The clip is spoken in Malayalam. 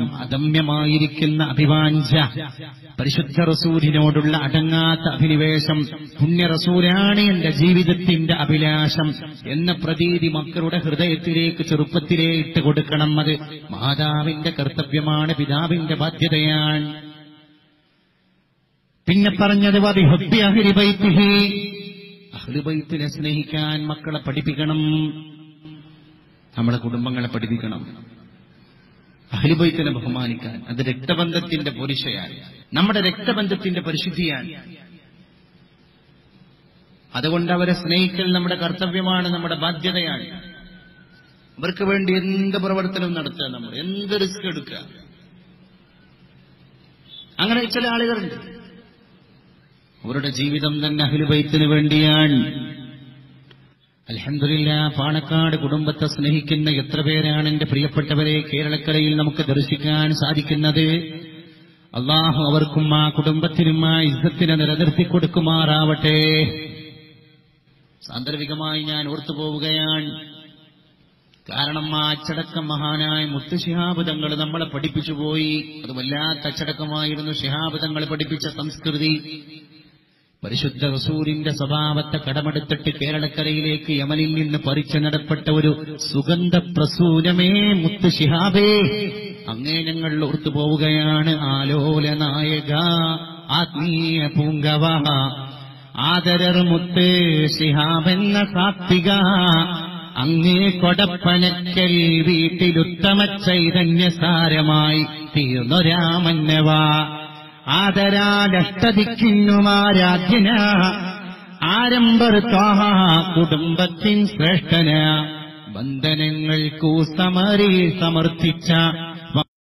അദമ്യമായിരിക്കുന്ന അഭിവാഞ്ച പരിശുദ്ധ റസൂലിനോടുള്ള അടങ്ങാത്ത അഭിനിവേശം പുണ്യ റസൂലാണ് എന്റെ ജീവിതത്തിന്റെ അഭിലാഷം എന്ന പ്രതീതി മക്കളുടെ ഹൃദയത്തിലേക്ക് ചെറുപ്പത്തിലേ ഇട്ട് കൊടുക്കണം. അത് മാതാവിന്റെ കർത്തവ്യമാണ് പിതാവിന്റെ ബാധ്യതയാണ്. പിന്നെ പറഞ്ഞത് വബിഹുബ്ബി അഹ്ലി ബൈത്തിഹി. അഹ്ലി ബൈത്തിനെ സ്നേഹിക്കാൻ മക്കളെ പഠിപ്പിക്കണം. നമ്മുടെ കുടുംബങ്ങളെ പഠിപ്പിക്കണം. അഹ്ലിബൈത്തിനെ ബഹുമാനിക്കാൻ അത് രക്തബന്ധത്തിന്റെ പോരിശയാണ് നമ്മുടെ രക്തബന്ധത്തിന്റെ പരിശുദ്ധിയാണ്. അതുകൊണ്ട് അവരെ സ്നേഹിക്കൽ നമ്മുടെ കർത്തവ്യമാണ് നമ്മുടെ ബാധ്യതയാണ്. അവർക്ക് വേണ്ടി എന്ത് പ്രവർത്തനവും നടത്തുക നമ്മൾ എന്ത് റിസ്ക് എടുക്കുക. അങ്ങനെ ചില ആളുകളുണ്ട്. അവരുടെ ജീവിതം തന്നെ അഹ്ലുബൈത്തിന് വേണ്ടിയാണ്. അലഹമില്ല പാണക്കാട് കുടുംബത്തെ സ്നേഹിക്കുന്ന എത്ര പേരാണ് എന്റെ പ്രിയപ്പെട്ടവരെ കേരളക്കരയിൽ നമുക്ക് ദർശിക്കാൻ സാധിക്കുന്നത്? അള്ളാഹു അവർക്കും ആ കുടുംബത്തിനും ആ ഇസ്സത്തിനെ നിലനിർത്തി കൊടുക്കുമാറാവട്ടെ. സാന്ദർഭികമായി ഞാൻ ഓർത്തു പോവുകയാണ്. കാരണം ആ അച്ചടക്കം മഹാനായ മുത്ത് ശിഹാബ് തങ്ങൾ നമ്മളെ പഠിപ്പിച്ചു പോയി അത് വല്ലാത്ത അച്ചടക്കമായിരുന്നു ശിഹാബ് തങ്ങൾ പഠിപ്പിച്ച സംസ്കൃതി. പരിശുദ്ധ റസൂലിന്റെ സ്വഭാവത്തെ കടമെടുത്തിട്ട് കേരളക്കരയിലേക്ക് യമനിൽ നിന്ന് പറിച്ചു നടപ്പെട്ട ഒരു സുഗന്ധ പ്രസൂനമേ മുത്ത് ശിഹാബേ. അങ്ങേ ഞങ്ങൾ ഓർത്തു പോവുകയാണ് ആലോല നായക ആത്മീയ പൂങ്കവ ആദരർ മുത്ത് ശിഹാബെന്ന സാത്വിക. അങ്ങേ കൊടപ്പനക്കൽ വീട്ടിലുത്തമ ചൈതന്യസാരമായി തീർന്നൊരാമന്നവാ. ആദരാലഷ്ടതിക്കിന്നുമാരാധ്യന. ആരംഭർ ത്വാഹ കുടുംബത്തിൻ ശ്രേഷ്ഠന. ബന്ധനങ്ങൾക്കു സമരി സമർപ്പിച്ച